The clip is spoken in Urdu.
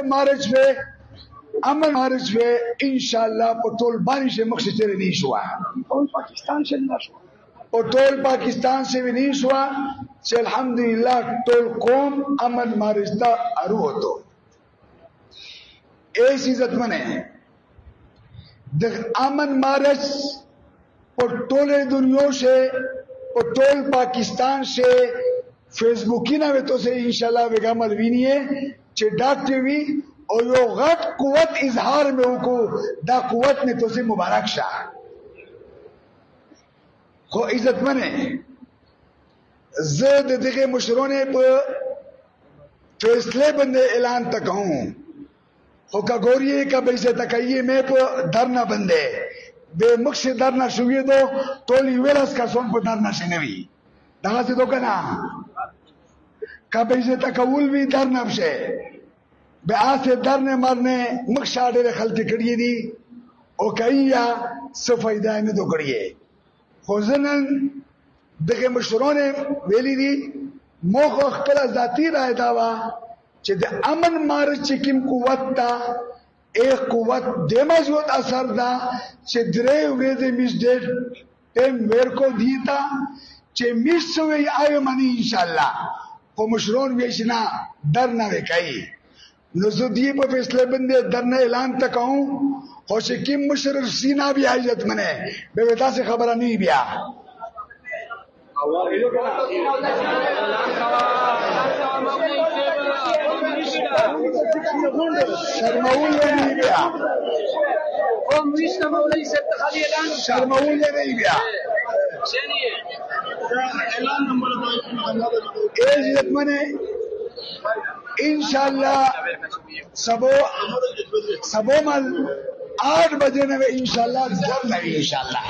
مارچ پہ امن مارچ پہ انشاءاللہ پتول بانی سے مقصد تیرے نہیں شوا اور پاکستان سے نہ شو پتول پاکستان سے بھی نہیں شوا سے الحمدللہ تول قوم امن مارچ دا ارو ہو تو ایس عزت منے د امن مارچ پٹول دنیا سے پٹول پاکستان سے فیس بکی نہ تو سے انشاءاللہ وگا مدوینی ہے۔ چه ډاکټر وی او یو غټ قوت اظهار مې وکړو دا قوت مې تو مبارک شه خو عزت منه زه د دغه مشرونه په فیصله باندې اعلان تکاو خو کګوري کا به سے تکایې مې په درنا باندې به مخ درنا شوې دو ټول ویلاس کا سون په درنا شنوي دا څه دوکنه کبه عزت کول وی در نبشه به آسه در نه مرنه مخ شاډه خلک کړی دي او کایا څه فائدہ نه دوکړي خو ځنن دغه مشرون ویلي دي موخ خپل ذاتی رائے داوا چې د امن مارچ کېم قوت تا ایک قوت د مضبوط اثر دا چې درې ورځې میس دې ټیم ور کو دیتا چې میس وي آی منی ان شاء الله خو مشرون ویشنا در نه وکای نو زه دی په فیصله باندې در نه اعلان تکاو خو چې کوم مشر سینا بیا عزت منه. به تاسو خبره نه بیا. شرمول نه بیا. قوم نشته مولوی صاحب ته خالي اعلان وکړه. شرمول نه بیا. شنیه اے عزت منه انشاءاللہ سبو سبو مل آٹھ بجے نے انشاءاللہ جب نہیں انشاءاللہ